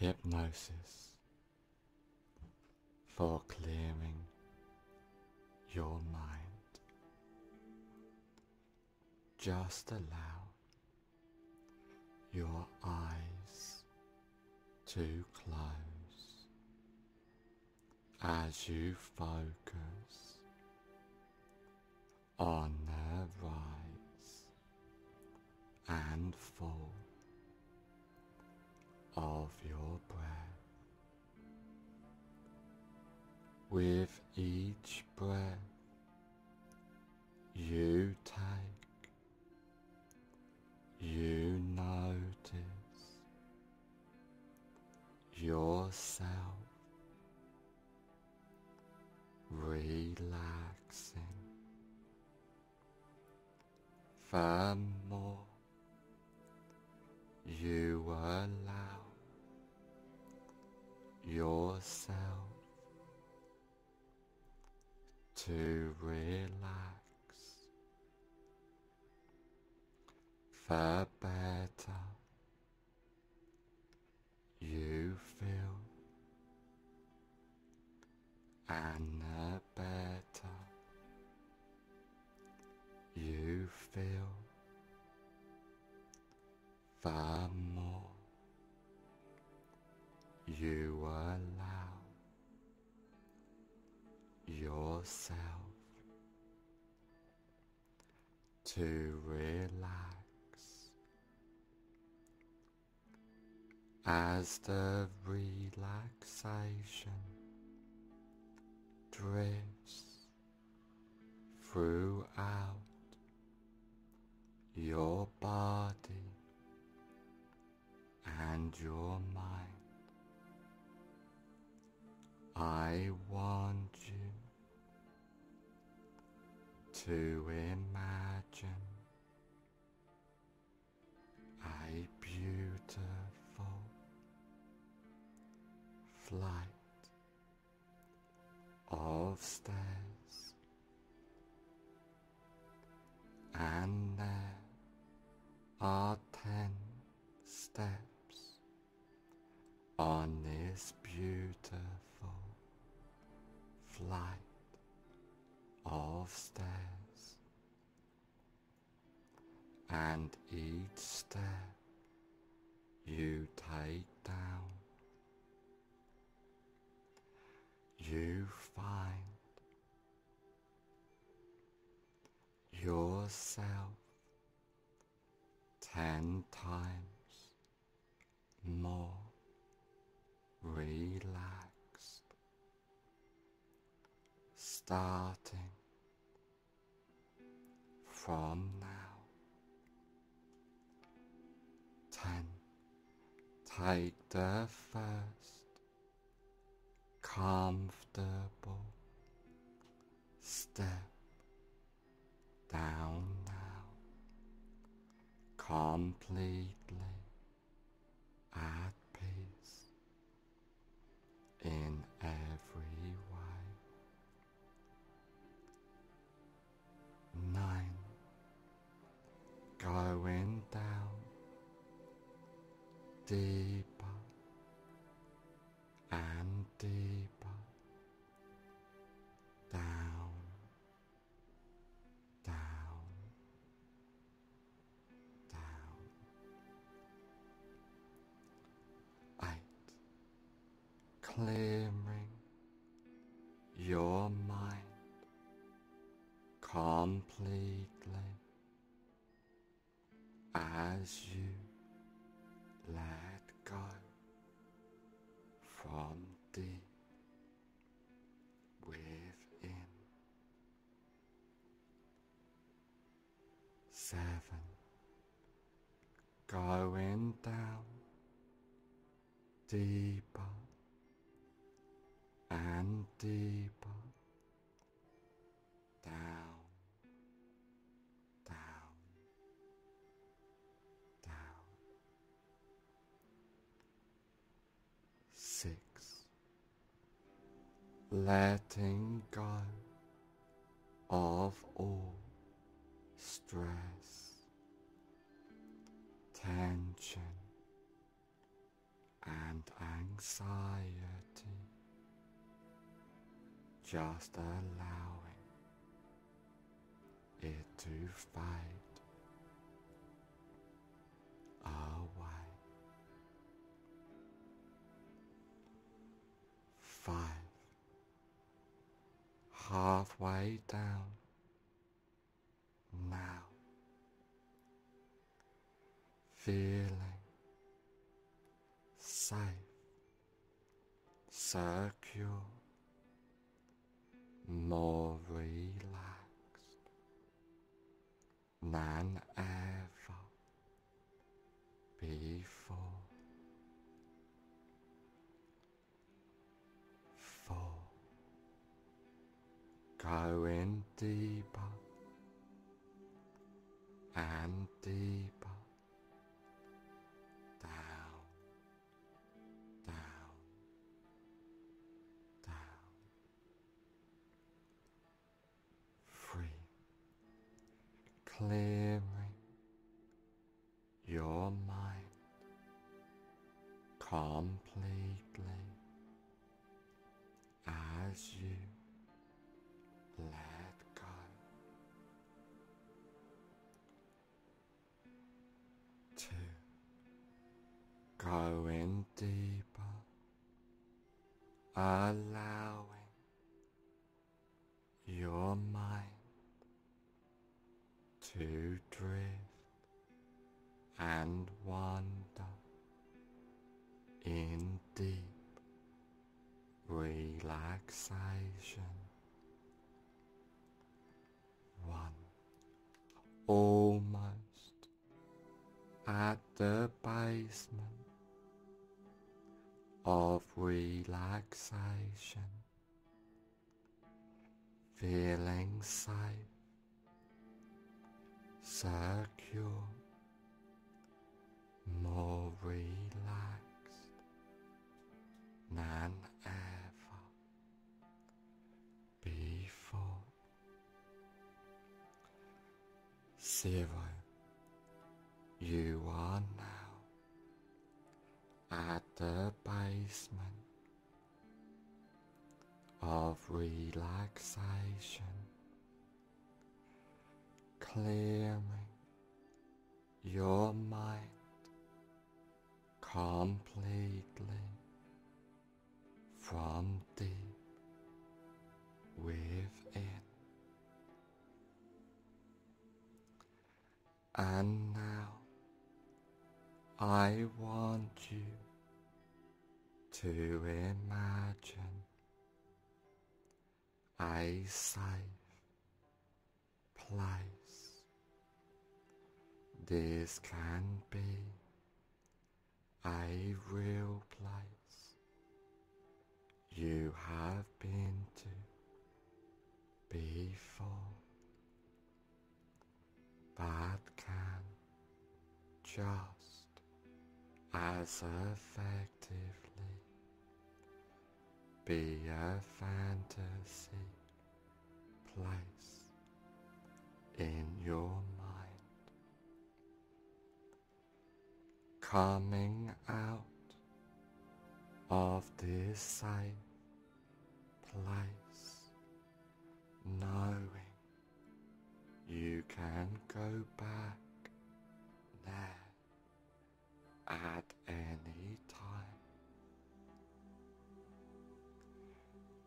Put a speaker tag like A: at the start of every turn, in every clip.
A: hypnosis for clearing your mind. Just allow your eyes to close as you focus on the rise and fall of your breath. With each breath you take, you notice yourself relaxing far more you allow yourself yourself to relax as the relaxation drifts throughout are ten steps on this beautiful flight of stairs, and each step you take down, you find yourself ten times more relaxed, starting from now. Ten. Take the first comfortable step down completely at peace in every way. Nine, going down deeper and deeper as you let go from deep within. Seven, going down deeper letting go of all stress, tension, and anxiety, just allowing it to fade away. Five, halfway down now, feeling safe, secure, more relaxed. Than ever going deeper and deeper going deeper, allowing your mind to drift and wander in deep relaxation. Relaxation, feeling safe, secure, more relaxed than ever before. Zero. You are now at the basement of relaxation, clearing your mind completely from deep within. And now I want you to imagine safe place. This can be a real place. You have been to before, but can just as effectively be a fantasy place in your mind. Coming out of this safe place, knowing you can go back there at any time,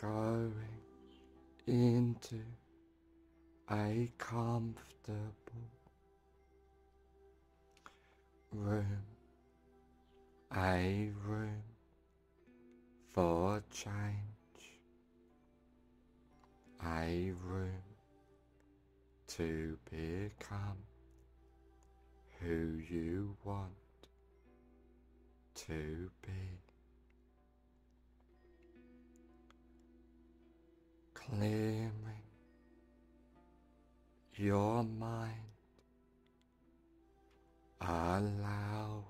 A: going into a comfortable room, a room for change, a room to become who you want to be. Clearing your mind, allowing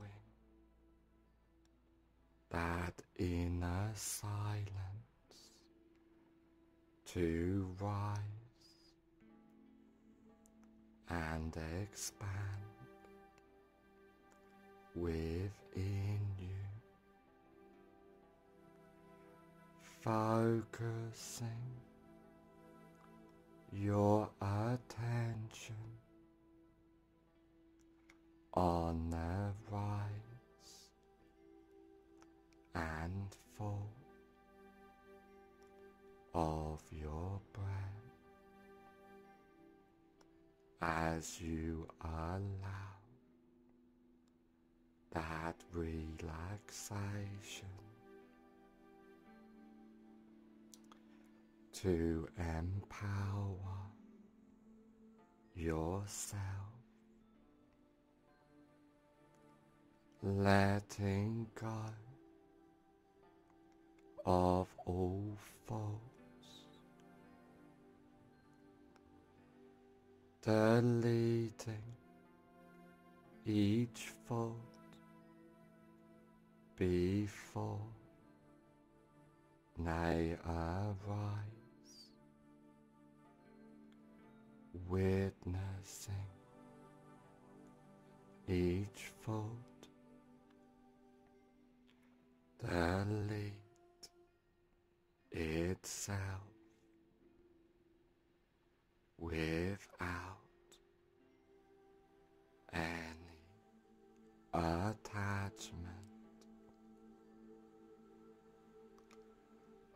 A: that inner silence to rise and expand within you, focusing your attention on the rise and fall of your breath as you allow that relaxation to empower yourself, letting go of all faults, deleting each fault before they arise. Witnessing each fold delete itself without any attachment.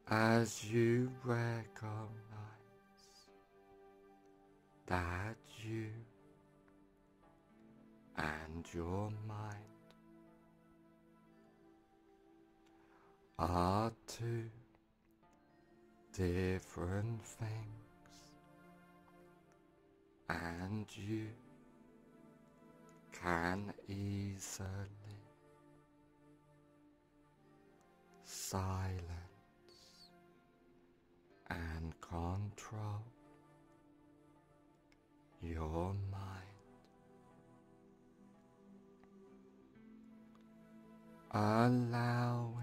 A: As you recognize that you and your mind are two different things and you can easily silence and control your mind, allowing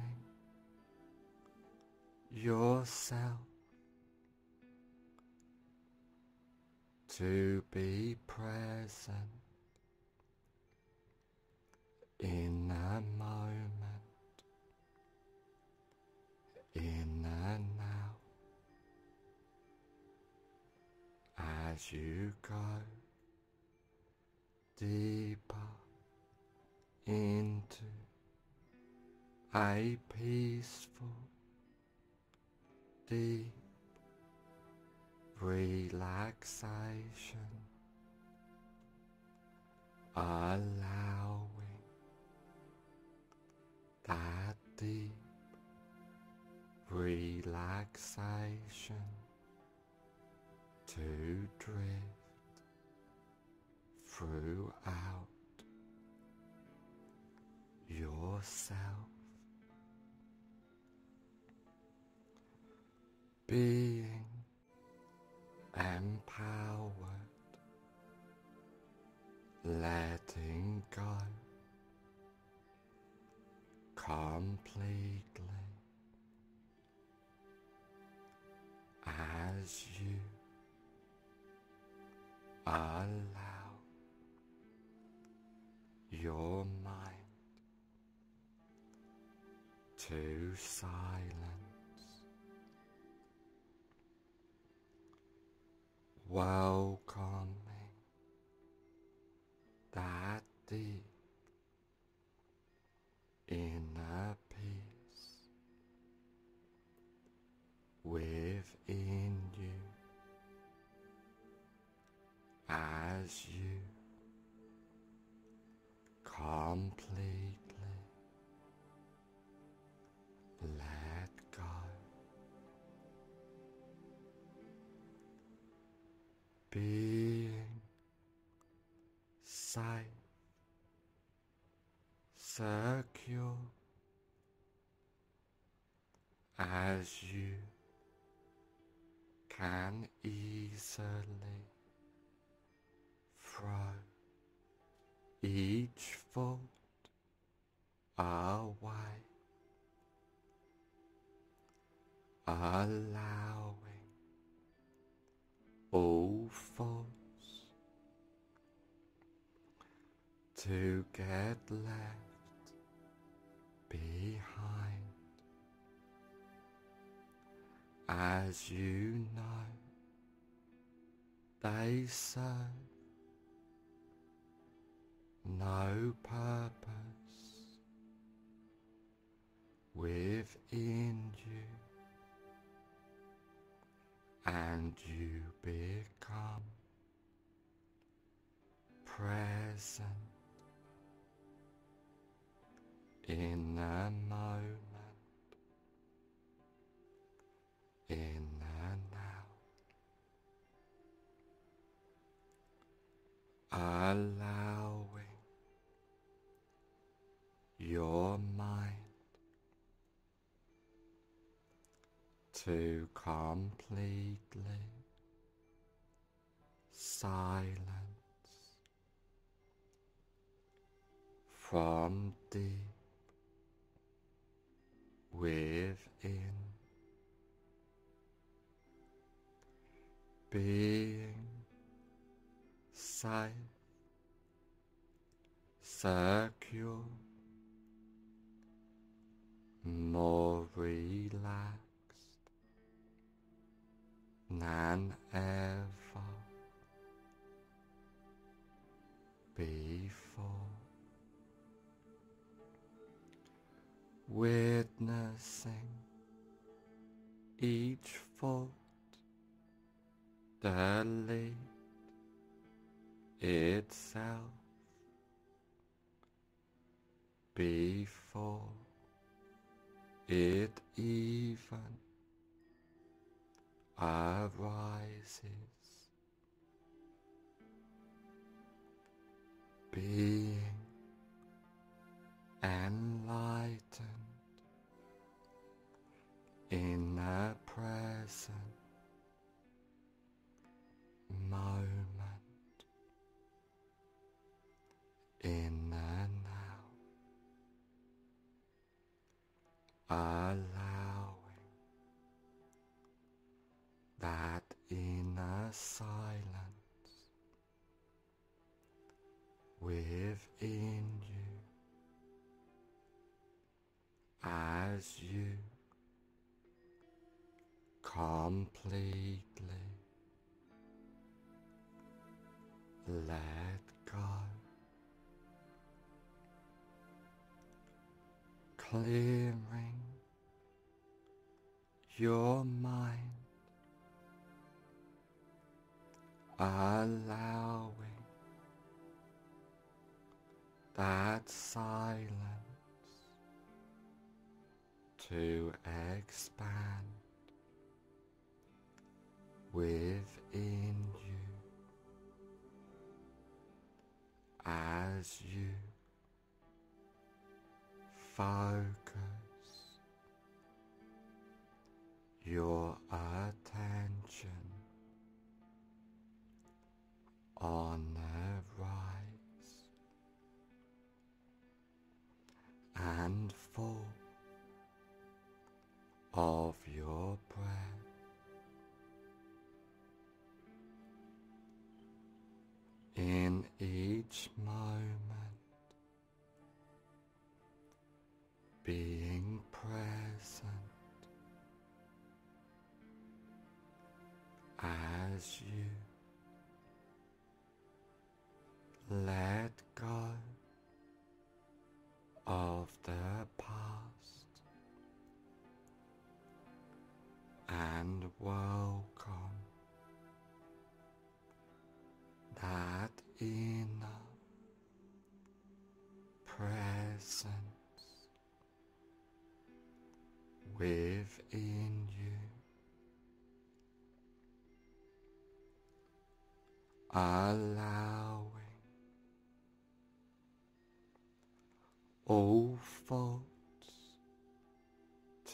A: yourself to be present in the moment, as you go deeper into a peaceful, deep relaxation, allowing that deep relaxation to yourself, being empowered, letting go. Completely. As you Allow your silence. Welcoming that deep inner peace within you as you completely as you can easily as you know they serve no purpose within you and you become present in the moment, allowing your mind to completely silence from deep within, being safe, secure, more relaxed than ever before. Witnessing each thought delete itself before it even arises, being silence. Within you. As you. Completely. Let go, clearing allowing that silence to expand within you as you focus your attention on the rise and fall of your breath. In each moment, being present as you let go of the past and welcome that inner presence within you. allowing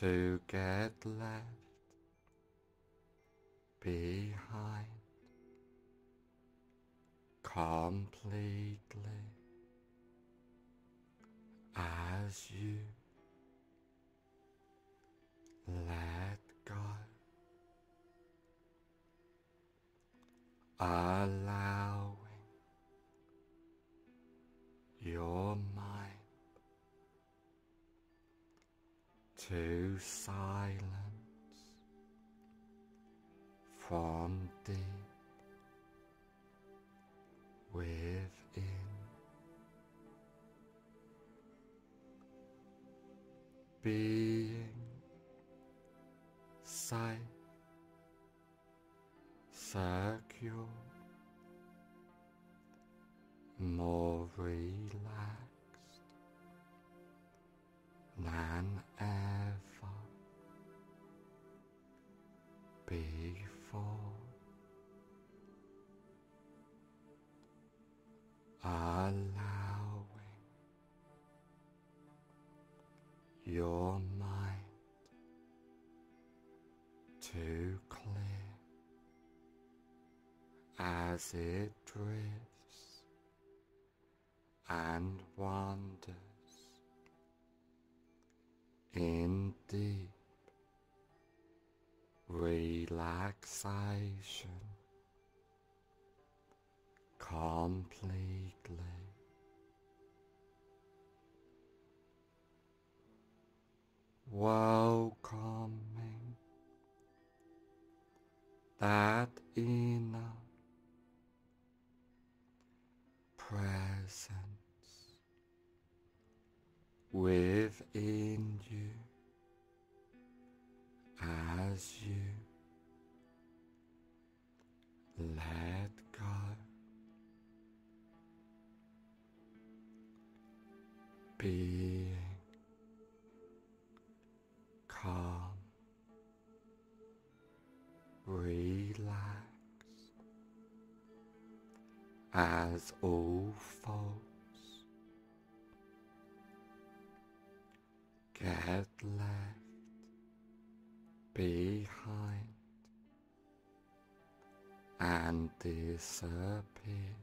A: to get left behind completely as you let go. Allowing to silence from deep within. Being safe, Allowing your mind to clear as it drifts and wanders in deep relaxation completely. Welcoming that inner presence within you as you Being calm, relaxed as all faults get left behind and disappears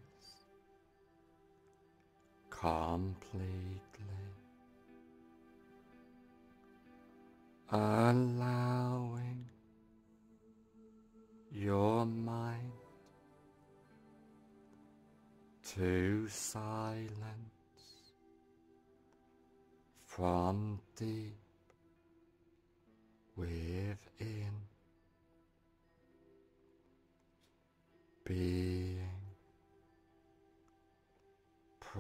A: completely, allowing your mind to silence from deep within. Being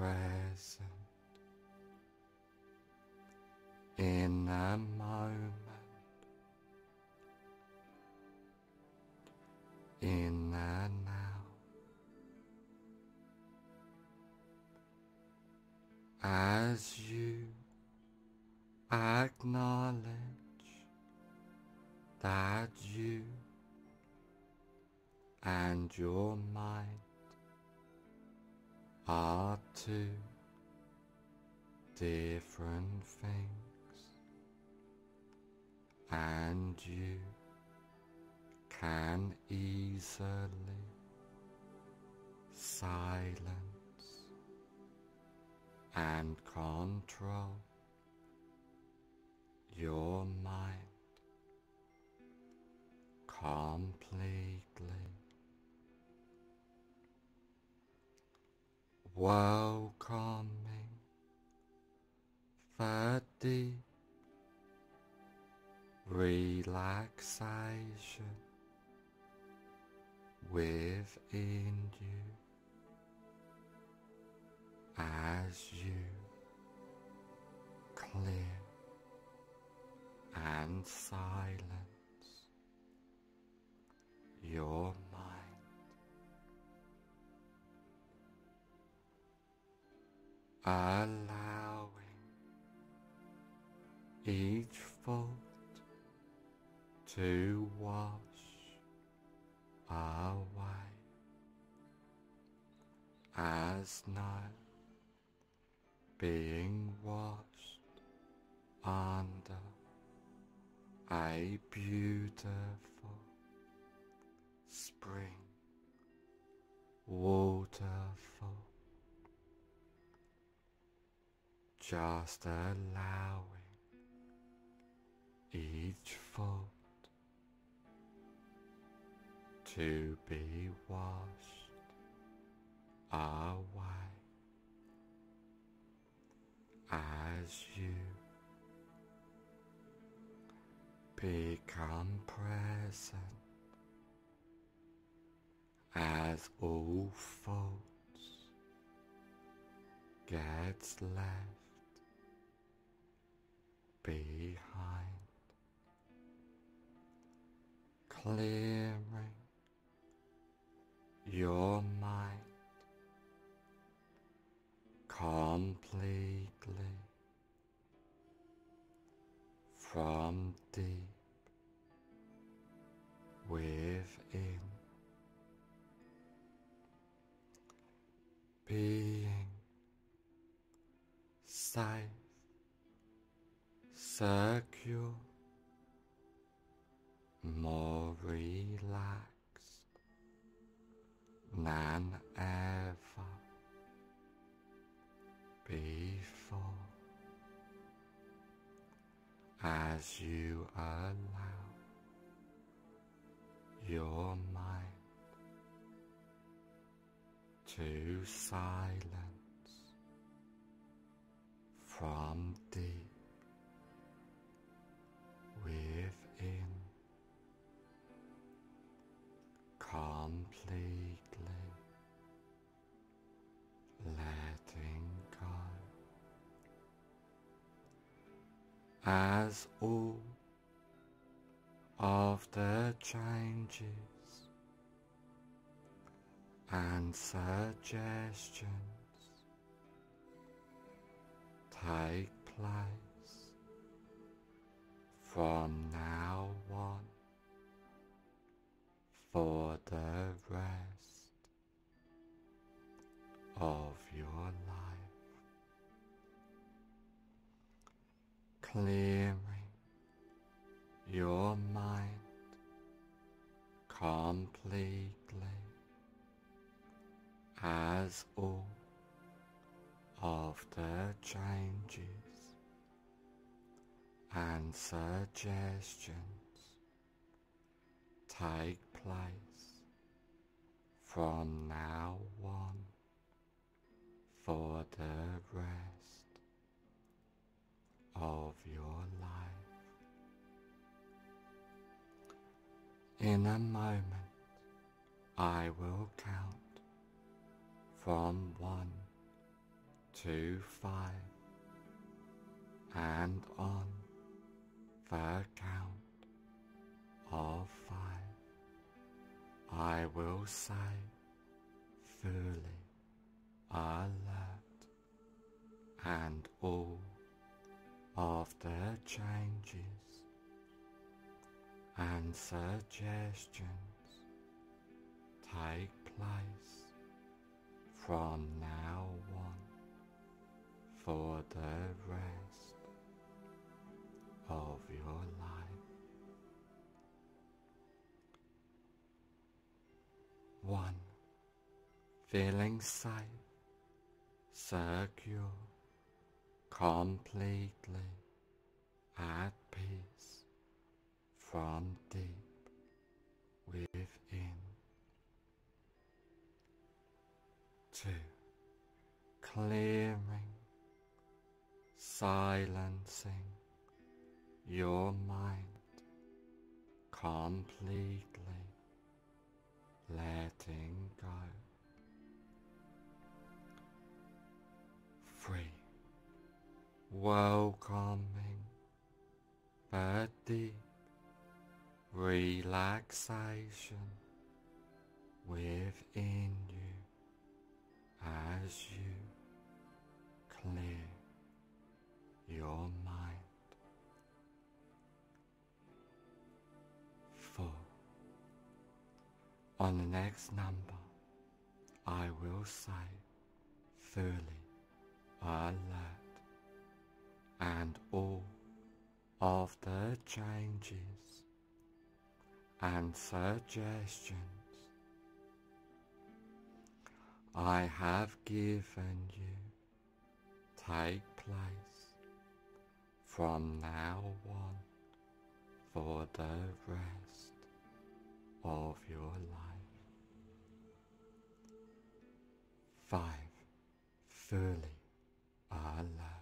A: present in a moment in a now. As you acknowledge that you and your mind are two different things, and you can easily silence and control your mind completely. Welcoming deep relaxation within you as you clear and silence your allowing each thought to wash away as now being washed under a beautiful spring waterfall just allowing each thought to be washed away as you become present as all faults gets left behind, clearing your mind completely from secure, more relaxed than ever before. As you allow your mind to silence from completely letting go. As all of the changes and suggestions take place from now on for the rest of your life, clearing your mind completely as all of the changes and suggestions take place from now on for the rest of your life. In a moment, I will count from one to five and on the count of five, I will say fully alert and all of the changes and suggestions take place from now on for the rest of your life. One, feeling safe, secure, completely at peace from deep within. Two, clearing, silencing your mind completely letting go. Free, welcoming. The deep. Relaxation within you. As you On the next number, I will say fully alert and all of the changes and suggestions I have given you take place from now on for the rest of your life. Five, fully alert.